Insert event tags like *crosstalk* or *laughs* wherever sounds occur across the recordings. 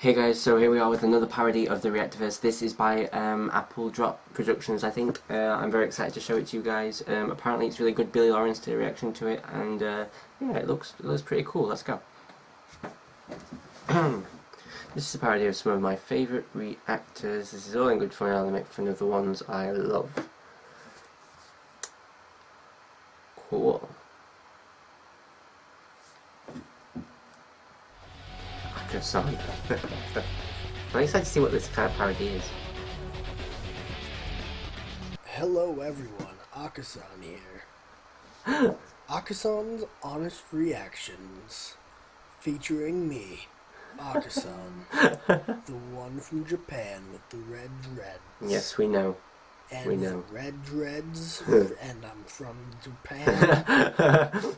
Hey guys, so here we are with another parody of the Reactorverse. This is by um, Apple Drop Productions, I think. Uh, I'm very excited to show it to you guys. Um, apparently it's really good. Billy Lawrence did a reaction to it, and uh, yeah, it looks it looks pretty cool. Let's go. *clears throat* this is a parody of some of my favourite reactors. This is all in good fun. I'll make fun of the ones I love. Cool. I'm excited *laughs* to see what this kind of parody is. Hello everyone, Akasan here. *gasps* Akasan's Honest Reactions, featuring me, Akasan, *laughs* the one from Japan with the red dreads. Yes, we know. and we know. red dreads, *laughs* and I'm from Japan,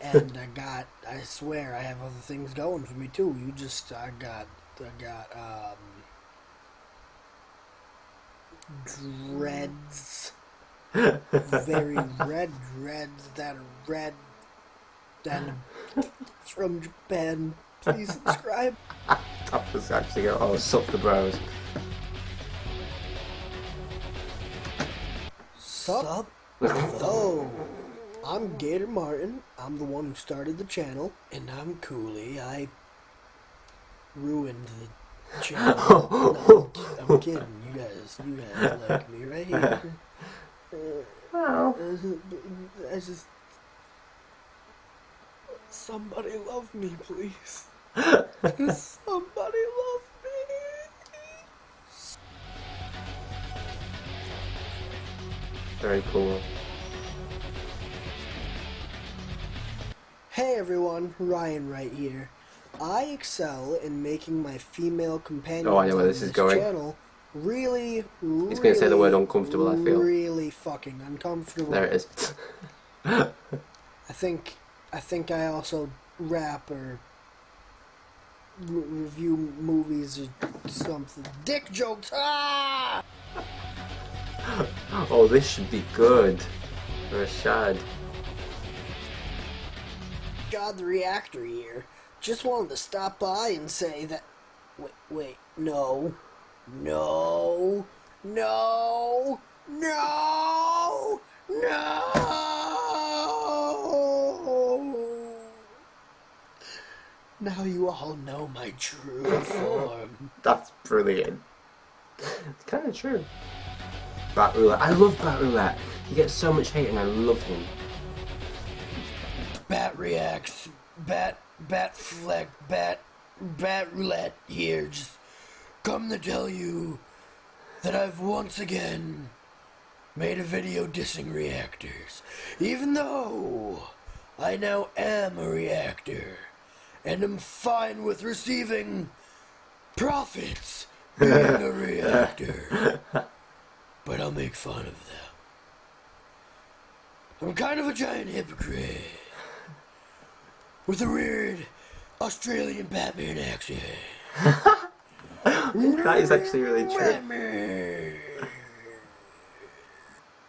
and I got, I swear, I have other things going for me too. You just, I got, I got, um, dreads, *laughs* very red dreads that are red, and *laughs* from Japan. Please subscribe. *laughs* Top was actually oh, suck the bros. Sup? oh, I'm Gator Martin. I'm the one who started the channel, and I'm Cooley. I ruined the channel. *laughs* No, I'm, I'm kidding. You guys, you guys like me, right? *laughs* Uh, well, I just somebody love me, please. *laughs* somebody love me. very cool. Hey everyone, Ryan right here. I excel in making my female companions Oh, I know where on this is going. channel really, really, He's gonna say the word uncomfortable, I feel. Really fucking uncomfortable. There it is. I think, I think I also rap or re- review movies or something. Dick jokes. Ah! *laughs* oh, this should be good. Rashad. God the Reactor here. Just wanted to stop by and say that. Wait, wait, no. No. No. No. No. Now you all know my true form. That's brilliant. It's kind of true. Bat Roulette. I love Bat Roulette. He gets so much hate and I love him. Bat reacts. Bat. Bat fleck. Bat. Bat roulette here. Just come to tell you that I've once again made a video dissing reactors. Even though I now am a reactor and am fine with receiving profits being a reactor. *laughs* But I'll make fun of them. I'm kind of a giant hypocrite with a weird Australian Batman accent. *laughs* That is actually really true. Batman.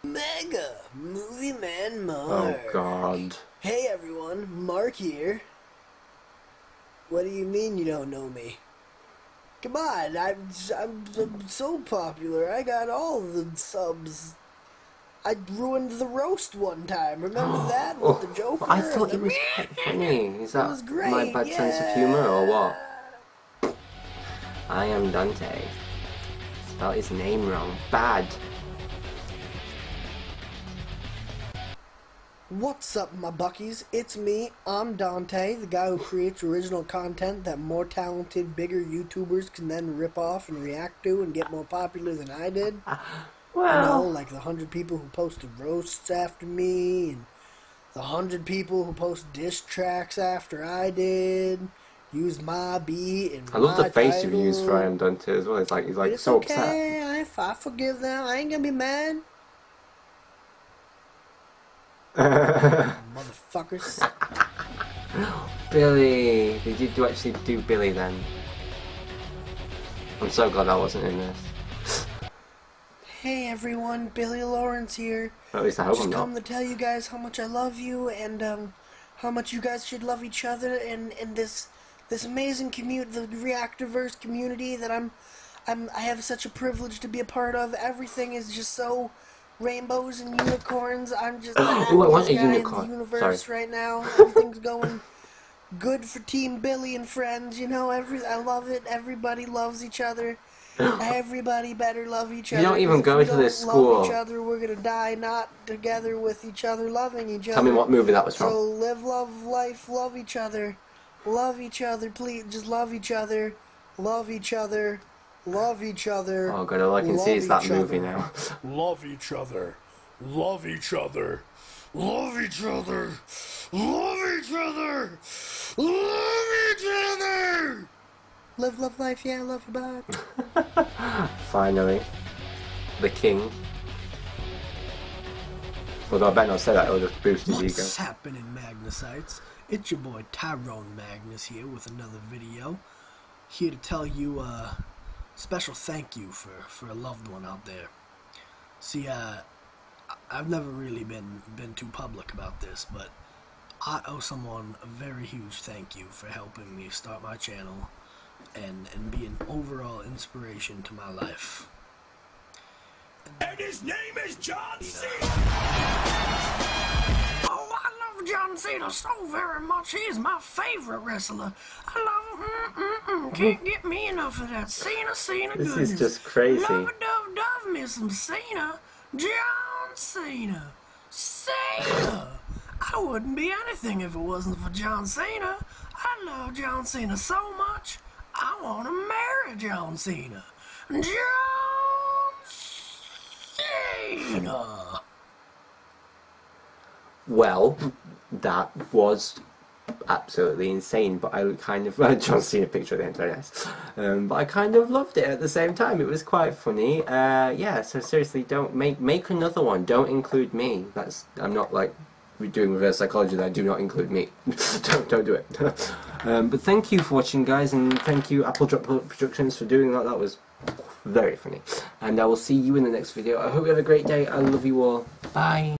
Mega Movie Man Mark. Oh god. Hey everyone, Mark here. What do you mean you don't know me? Come on, I'm, I'm, I'm so popular. I got all the subs. I ruined the roast one time. Remember *gasps* that with the oh, Joker? Oh, I thought it was quite funny. Is that was great, my bad sense of humour or what? I am Dante. Spelled his name wrong. Bad. What's up, my buckies? It's me. I'm Dante, the guy who creates original content that more talented, bigger YouTubers can then rip off and react to and get more popular than I did. *laughs* You know, like the hundred people who posted roasts after me, and the hundred people who post diss tracks after I did. Use my beat and I love my the face you use for I title. am Dante as well. It's like he's like It's so okay. upset. I, I forgive them. I ain't gonna be mad. Motherfuckers. *laughs* Billy, did you do actually do Billy then? I'm so glad I wasn't in this. Hey everyone, Billy Lawrence here. At least I hope Just I'm come not. to tell you guys how much I love you and um, how much you guys should love each other and, and this this amazing community, the Reactorverse community that I'm, I'm, I have such a privilege to be a part of. Everything is just so rainbows and unicorns. I'm just the *coughs* Ooh, I want a guy unicorn. in the universe Sorry. right now. Everything's going good for Team Billy and friends. You know, every I love it. Everybody loves each other. Everybody better love each other. You don't even 'cause if go we to this don't school. Love each other, we're gonna die not together with each other, loving each other. Tell me what movie that was from. So live, love, life, love each other, love each other. Please, just love each other, love each other, love each other. Oh god, all I can see is that movie other. now. *laughs* Love each other, love each other, love each other, love each other, love each other. Live, love, life. Yeah, love you, bye. *laughs* Finally. The king. Although I better not say that, it'll just boost his ego. What's happening, Magnusites? It's your boy Tyrone Magnus here with another video. Here to tell you a special thank you for, for a loved one out there. See, uh, I- I've never really been, been too public about this, but I owe someone a very huge thank you for helping me start my channel and, and be an overall inspiration to my life. And his name is John Cena. Oh, I love John Cena so very much. He is my favorite wrestler. I love him. Mm, mm, mm. Can't get me enough of that Cena, Cena This goodness. is just crazy. Love a dove, dove me some Cena. John Cena. Cena. I wouldn't be anything if it wasn't for John Cena. I love John Cena so much. I want to marry John Cena. John Cena. Well, that was absolutely insane, but I kind of *laughs* John Cena picture at the end, nice. Um, but I kind of loved it at the same time. It was quite funny. Uh, yeah, so seriously, don't make make another one. Don't include me. That's I'm not like doing reverse psychology. That do not include me. *laughs* don't don't do it. *laughs* um, but thank you for watching, guys, and thank you Apple Drop Productions for doing that. That was very funny. And I will see you in the next video. I hope you have a great day. I love you all. Bye.